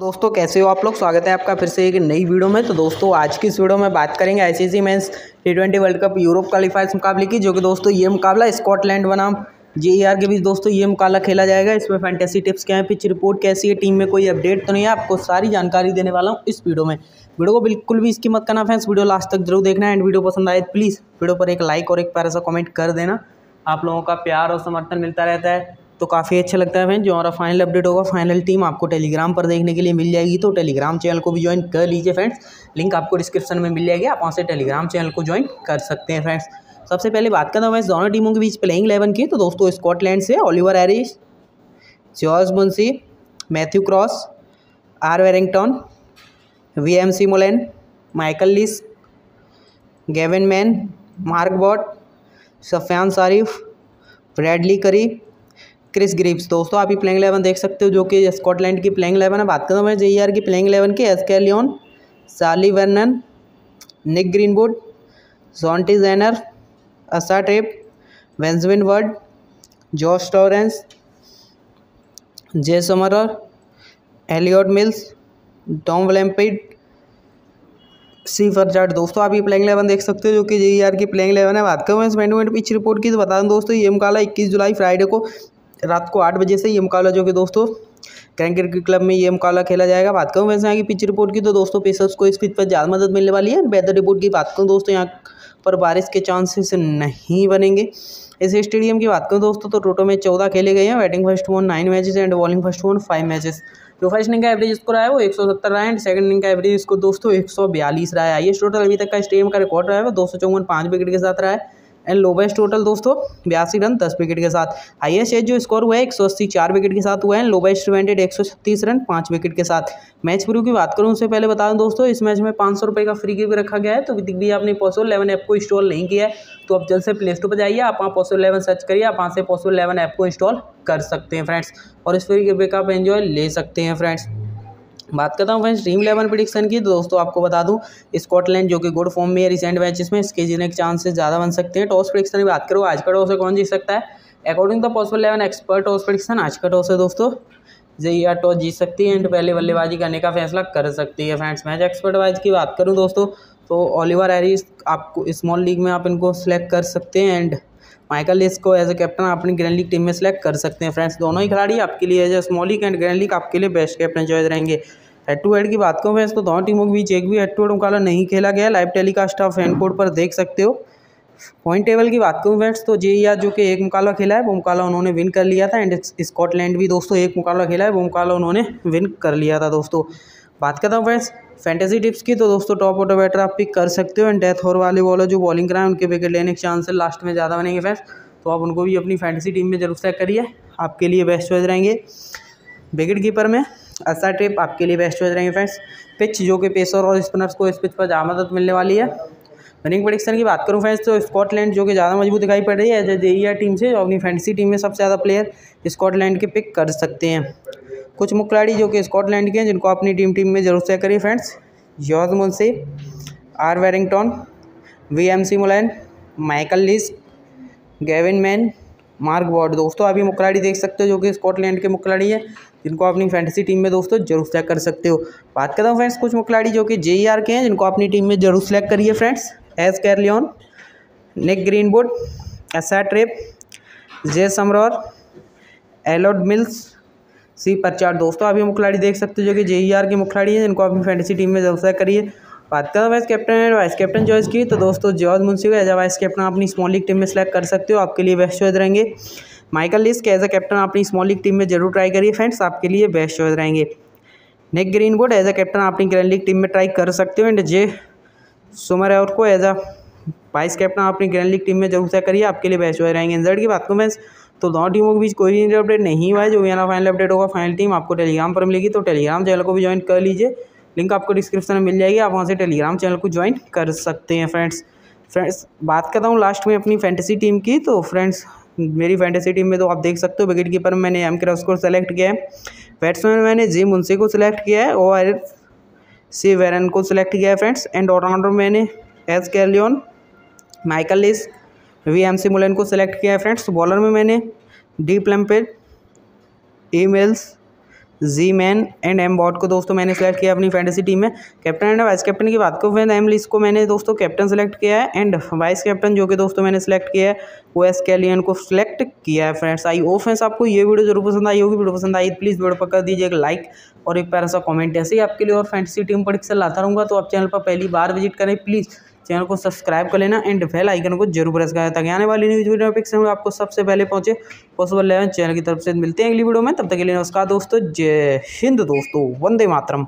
दोस्तों, कैसे हो आप लोग? स्वागत है आपका फिर से एक नई वीडियो में। तो दोस्तों, आज की इस वीडियो में बात करेंगे ICC men's T twenty World Cup Europe qualifiers मुकाबले की, जो कि दोस्तों, ये मुकाबला स्कॉटलैंड बनाम जे के बीच दोस्तों, ये मुकाबला खेला जाएगा। इसमें फैंटेसी टिप्स क्या है पिच रिपोर्ट कैसी है टीम में कोई अपडेट तो नहीं है, आपको सारी जानकारी देने वाला हूँ इस वीडियो में। वीडियो को बिल्कुल भी इसकी मत करना फ्रेंड्स वीडियो लास्ट तक ज़रूर देखना। एंड वीडियो पसंद आए प्लीज़ वीडियो पर एक लाइक और एक प्यारा सा कमेंट कर देना। आप लोगों का प्यार और समर्थन मिलता रहता है। तो काफ़ी अच्छा लगता है फ्रेंड जो हमारा फाइनल अपडेट होगा फाइनल टीम आपको टेलीग्राम पर देखने के लिए मिल जाएगी। तो टेलीग्राम चैनल को भी ज्वाइन कर लीजिए फ्रेंड्स लिंक आपको डिस्क्रिप्शन में मिल जाएगी। आप वहाँ से टेलीग्राम चैनल को ज्वाइन कर सकते हैं फ्रेंड्स सबसे पहले बात करता हूँ मैं दोनों टीमों के बीच प्लेइंग इलेवन की। तो दोस्तों स्कॉटलैंड से Oliver Hairs George Munsey Matthew Cross R Berrington B M C Mullen Michael Leask Gavin Main Mark Watt Safyaan Sharif Bradley Currie Chris Greaves. दोस्तों, आप ये प्लेइंग इलेवन देख सकते हो, जो कि स्कॉटलैंड की प्लेइंग इलेवन है। बात करता हूँ मैं जे आर की प्लेइंग इलेवन की। S Carlyon Sally Vernon, Nick Greenwood, Jonty Jenner, Asa Tribe Benjamin Ward Josh Torrance J Sumerauer Elliot Miles, Tom Blampied C Perchard दोस्तों, आप ये प्लेइंग इलेवन देख सकते हो, जो कि जे की प्लेइंग इलेवन है। बात करूँ मैं इस पिच रिपोर्ट की तो बता दूँ दोस्तों, ये मुकाबला इक्कीस जुलाई फ्राइडे को रात को आठ बजे से ये मुकाबला जो कि दोस्तों क्रैंक क्रिकेट क्लब में ये मुकाबला खेला जाएगा। बात करूँ वैसे यहाँ की पिच रिपोर्ट की तो दोस्तों पेसर्स को इस पिच पर ज़्यादा मदद मिलने वाली है। वेदर रिपोर्ट की बात करूँ दोस्तों, यहाँ पर बारिश के चांसेस नहीं बनेंगे। इस स्टेडियम की बात करूँ दोस्तों तो टोटो में चौदह खेले गए हैं। Batting first one nine matches and bowling first one five matches जो फ़र्स्ट इनिंग का एवरेज स्कोर रहा है, वो एक सौ सत्तर रहा है एंड सेकंड इनिंग का एवरेज स्कोर दोस्तों, एक सौ बयालीस रहा है। ये टोटल अभी तक का स्टेडियम का रिकॉर्ड रहा है, वो दो सौ चौवन पाँच विकेट के साथ रहा है। एंड लोवेस्ट टोटल दोस्तों बयासी रन, दस विकेट के साथ। हाईएस्ट एज जो स्कोर हुआ है, एक सौ अस्सी, चार विकेट के साथ हुआ है लोवेस्ट इवेंटेड एक सौ छत्तीस रन, पाँच विकेट के साथ। मैच प्रू की बात करूँ, उससे पहले बता दूँ दोस्तों, इस मैच में पाँच सौ रुपये का फ्री भी रखा गया है तो विदिक भी आपने पॉसो इलेवन ऐप को इंस्टॉल नहीं किया है तो आप जल्द से प्ले स्टोर पर जाइए, आप वहाँ पॉसो इलेवन सर्च करिए, आप वहाँ से पॉसो इलेवन ऐप को इंस्टॉल कर सकते हैं फ्रेंड्स और इस फ्री गिवे का आप एंजॉय ले सकते हैं फ्रेंड्स बात करता हूँ फ्रेंड्स ड्रीम इलेवन प्रिडिक्शन की तो दोस्तों आपको बता दूँ स्कॉटलैंड जो कि गुड फॉर्म में है रिसेंट मैचेस में इसके जीतने के चांसेस ज़्यादा बन सकते हैं। टॉस प्रिडिक्शन की बात करो, आज का टॉस कौन जीत सकता है? According to Possible Eleven expert toss prediction आज का टॉस है दोस्तों। जे या टॉस जीत सकती है एंड पहले बल्लेबाजी करने का फैसला कर सकती है फ्रेंड्स मैच एक्सपर्ट वाइज की बात करूँ दोस्तों तो ओलिवर एरिस आपको स्मॉल लीग में आप इनको सेलेक्ट कर सकते हैं एंड माइकल लिस को एज ए कैप्टन अपनी ग्रैंड लीग टीम में सेलेक्ट कर सकते हैं। फ्रेंड्स दोनों ही खिलाड़ी आपके लिए as a small league and grand league आपके लिए बेस्ट कैप्टन चॉइस रहेंगे। हेड टू हेड की बात करूँ फ्रेंड्स तो दोनों टीमों के बीच एक भी हेड टू हेड मुकाबला नहीं खेला गया। लाइव टेलीकास्ट आप फ़ैन कोड पर देख सकते हो। पॉइंट टेबल की बात करूँ फ्रेंड्स तो जे या जो कि एक मुकाबला खेला है, वो मुकाबला उन्होंने विन कर लिया था। एंड स्कॉटलैंड भी दोस्तों एक मुकाबला खेला है, वो मुकाबला उन्होंने विन कर लिया था, दोस्तों। बात करता हूँ फ्रेंड्स फैंटेसी टिप्स की तो दोस्तों टॉप ऑटो बैटर आप पिक कर सकते हो एंड डेथ और वाले बॉलर जो बॉलिंग कराएँ, उनके विकेट लेने के चांस लास्ट में ज़्यादा बनेंगे फ्रेंड्स तो आप उनको भी अपनी फैंटेसी टीम में ज़रूर सेलेक्ट करिए, आपके लिए बेस्ट चॉइस रहेंगे। विकेट कीपर में अच्छा ट्रिप आपके लिए बेस्ट चॉइस रहेंगे फ्रेंड्स पिच जो कि पेसर और स्पिनर्स को इस पिच पर ज़्यादा मदद मिलने वाली है। रनिंग प्रडिक्शन की बात करूँ फ्रेंड्स तो स्कॉटलैंड जो कि ज़्यादा मज़बूत दिखाई पड़ रही है एज ए टीम से अपनी फैंटेसी टीम में सबसे ज़्यादा प्लेयर स्कॉटलैंड के पिक कर सकते हैं। कुछ मुख्य खिलाड़ी जो कि स्कॉटलैंड के हैं, जिनको अपनी टीम टीम में ज़रूर चेक करिए friends George Munsey R Berrington B M C Mullen Michael Leask Gavin Main Mark Watt दोस्तों, आप ये मुखलाड़ी देख सकते हो, जो कि स्कॉटलैंड के मुखलाड़ी है, जिनको अपनी फैंटेसी टीम में दोस्तों ज़रूर सेलेक्ट कर सकते हो। बात करता हूँ फ्रेंड्स कुछ मुखलाड़ी जो कि जे e के हैं, जिनको अपनी टीम में ज़रूर सेलेक्ट करिए फ्रेंड्स एस कैरलियन निक ग्रीनवुड एसा ट्रिप जे समरौर एलोड मिल्स सी परचार दोस्तों, आप ये मुखलाड़ी देख सकते हो जो कि जे ई आर के मुखलाड़ी हैं, जिनको अपनी फैंटेसी टीम में सेलेक्ट करिए। बात करें vice captain and vice captain choice की तो दोस्तों जॉर्ज मुंशी को एज अ वाइस कैप्टन अपनी स्मॉल लीग टीम में सेलेक्ट कर सकते हो, आपके लिए बेस्ट चॉइस रहेंगे। Michael Leask as a captain अपनी स्मॉल लीग टीम में ज़रूर ट्राई करिए फ्रेंड्स आपके लिए बेस्ट चॉइस रहेंगे। Nick Greenwood as a captain अपनी ग्रैंड लीग टीम में ट्राई कर सकते हो एंड जे सुमर को एज अ वाइस कैप्टन अपनी ग्रैंड लीग टीम में ज़रूर से करिए, आपके लिए बेस्ट चॉइस रहेंगे। इंजर्ड की बात करूँ मैं तो दोनों टीमों के बीच कोई भी अपडेट नहीं हुआ है। जो भी ना फाइनल अपडेट होगा फाइनल टीम आपको टेलीग्राम पर मिलेगी तो टेलीग्राम चैनल को भी ज्वाइन कर लीजिए। लिंक आपको डिस्क्रिप्शन में मिल जाएगी। आप वहाँ से टेलीग्राम चैनल को ज्वाइन कर सकते हैं फ्रेंड्स फ्रेंड्स बात करता हूँ लास्ट में अपनी फैंटेसी टीम की तो फ्रेंड्स मेरी फैंटेसी टीम में तो आप देख सकते हो विकेट कीपर मैंने एम क्रॉस को सेलेक्ट किया है। बैट्समैन मैंने जी मुंशी को सिलेक्ट किया है और सी वेरन को सिलेक्ट किया है फ्रेंड्स एंड ऑलराउंडर मैंने S Carlyon Michael Leask B M C Mullen को सिलेक्ट किया है फ्रेंड्स बॉलर में मैंने D Blampied E Miles G Main and M Watt को दोस्तों मैंने सेलेक्ट किया अपनी फैंटेसी टीम में। कैप्टन एंड वाइस कैप्टन की बात करूँ फिर एम लिस्ट को मैंने दोस्तों कैप्टन सेलेक्ट किया है एंड वाइस कैप्टन जो कि दोस्तों मैंने सेलेक्ट किया है, वो एस कैलियन को सेलेक्ट किया है फ्रेंड्स आई ओ फ्रेंड्स आपको ये वीडियो ज़रूर पसंद आई होगी वीडियो पसंद आई प्लीज़ वीडियो पर कर दीजिए एक लाइक और एक प्यारा सा कॉमेंट ऐसे ही आपके लिए और फैंटेसी टीम प्रोडिक्शन लाता रहूँगा तो आप चैनल पर पहली बार विज़िट करें प्लीज़ चैनल को सब्सक्राइब कर लेना एंड बेल आइकन को ज़रूर प्रेस करें ताकि आने वाली न्यूज़ वीडियो पिक्स आपको सबसे पहले पहुँचे पॉसिबल लेवन चैनल की तरफ़ से मिलते हैं अगली वीडियो में। तब तक के लिए नमस्कार दोस्तों, जय हिंद दोस्तों, वंदे मातरम।